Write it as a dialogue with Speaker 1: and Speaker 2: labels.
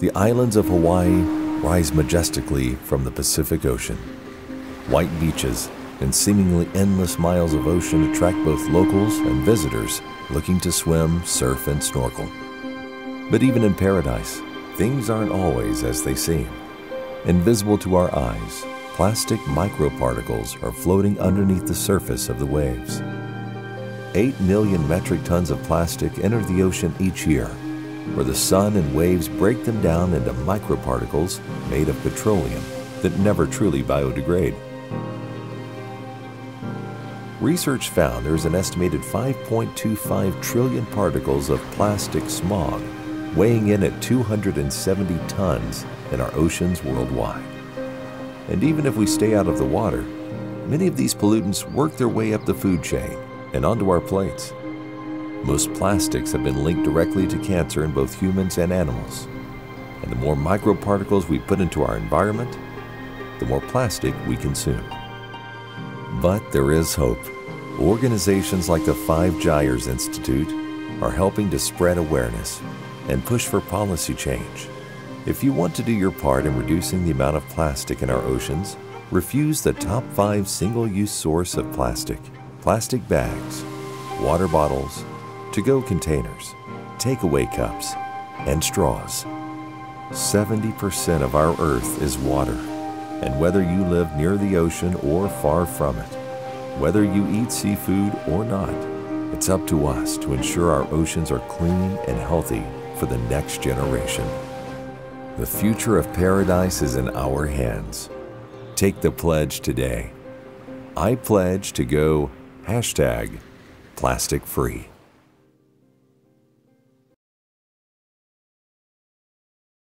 Speaker 1: The islands of Hawaii rise majestically from the Pacific Ocean. White beaches and seemingly endless miles of ocean attract both locals and visitors looking to swim, surf, and snorkel. But even in paradise, things aren't always as they seem. Invisible to our eyes, plastic microparticles are floating underneath the surface of the waves. 8 million metric tons of plastic enter the ocean each year, where the sun and waves break them down into microparticles made of petroleum that never truly biodegrade. Research found there's an estimated 5.25 trillion particles of plastic smog weighing in at 270 tons in our oceans worldwide. And even if we stay out of the water, many of these pollutants work their way up the food chain and onto our plates. Most plastics have been linked directly to cancer in both humans and animals. And the more microparticles we put into our environment, the more plastic we consume. But there is hope. Organizations like the Five Gyres Institute are helping to spread awareness and push for policy change. If you want to do your part in reducing the amount of plastic in our oceans, refuse the top five single use source of plastic plastic bags, water bottles, to go containers, takeaway cups, and straws. 70% of our Earth is water, and whether you live near the ocean or far from it, whether you eat seafood or not, it's up to us to ensure our oceans are clean and healthy for the next generation. The future of paradise is in our hands. Take the pledge today. I pledge to go hashtag plastic free.